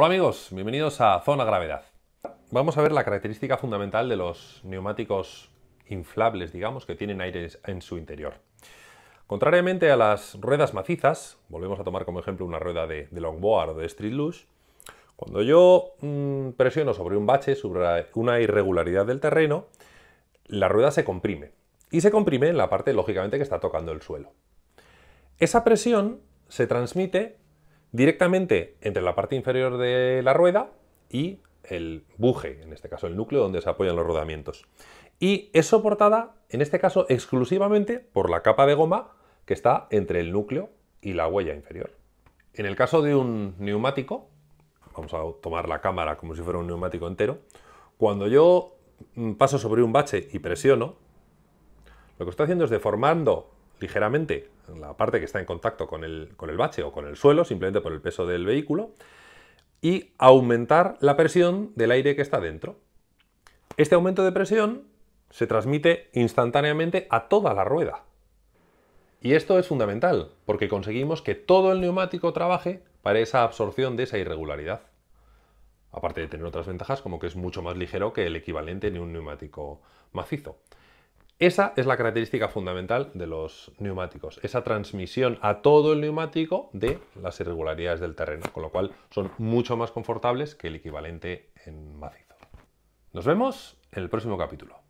Hola amigos, bienvenidos a Zona Gravedad. Vamos a ver la característica fundamental de los neumáticos inflables, digamos, que tienen aire en su interior. Contrariamente a las ruedas macizas, volvemos a tomar como ejemplo una rueda de, longboard o de street luge, cuando yo mm, presiono sobre un bache, sobre una irregularidad del terreno, la rueda se comprime. Y se comprime en la parte, lógicamente, que está tocando el suelo. Esa presión se transmite directamente entre la parte inferior de la rueda y el buje, en este caso el núcleo donde se apoyan los rodamientos. Y es soportada, en este caso, exclusivamente por la capa de goma que está entre el núcleo y la huella inferior. En el caso de un neumático, vamos a tomar la cámara como si fuera un neumático entero, cuando yo mm, paso sobre un bache y presiono, lo que estoy haciendo es deformando ligeramente la parte que está en contacto con el, con el bache o con el suelo, simplemente por el peso del vehículo, y aumentar la presión del aire que está dentro. Este aumento de presión se transmite instantáneamente a toda la rueda. Y esto es fundamental, porque conseguimos que todo el neumático trabaje para esa absorción de esa irregularidad. Aparte de tener otras ventajas, como que es mucho más ligero que el equivalente en un neumático macizo. Esa es la característica fundamental de los neumáticos, esa transmisión a todo el neumático de las irregularidades del terreno, con lo cual son mucho más confortables que el equivalente en macizo. Nos vemos en el próximo capítulo.